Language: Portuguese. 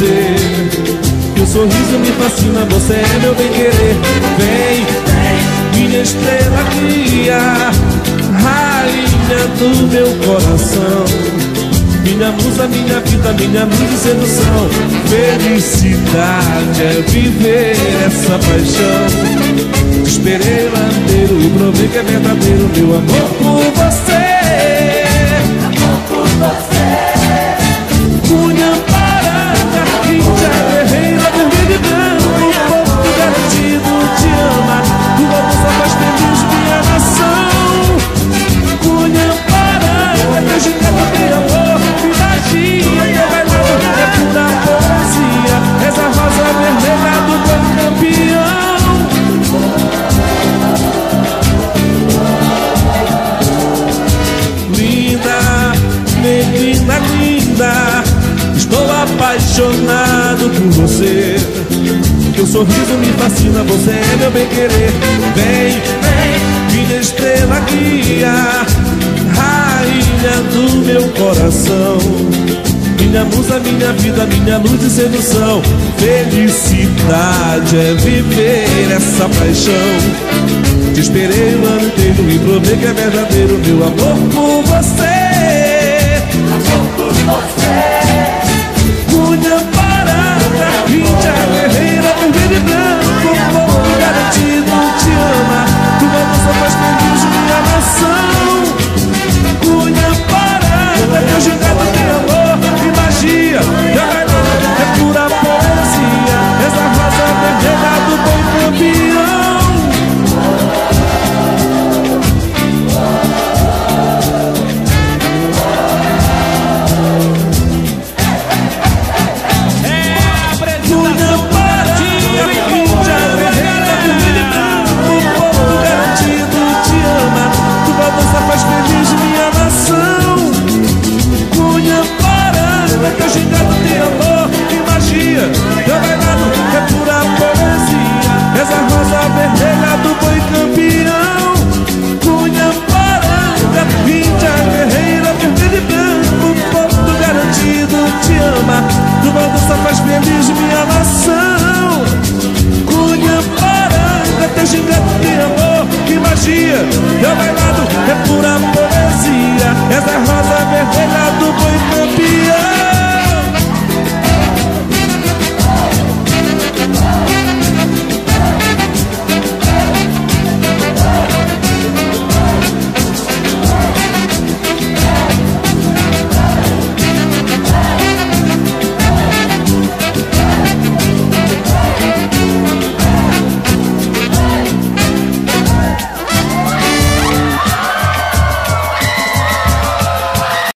você. Teu sorriso me fascina, você é meu bem querer. Vem, minha estrela guia, rainha do meu coração. Minha musa, minha vida, minha luz e sedução Felicidade é viver essa paixão esperei lá inteiro e provei que é verdadeiro Meu amor por você linda Estou apaixonado por você. Teu sorriso me fascina, você é meu bem querer. Vem, vem, minha estrela guia Rainha do meu coração. Minha musa, minha vida, minha luz e sedução. Felicidade é viver essa paixão. Te esperei o ano inteiro e provei que é verdadeiro Meu amor por você faz feliz minha nação Cunha teu gigante tem amor faz feliz minha nação. Cunha paranga, gigante tem amor e magia Teu bailado é pura poesia. Essa rosa vermelha